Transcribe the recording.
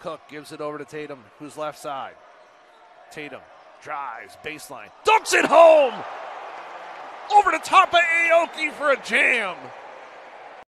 Cook gives it over to Tatum, who's left side. Tatum drives, baseline, dunks it home! Over the top of Aoki for a jam.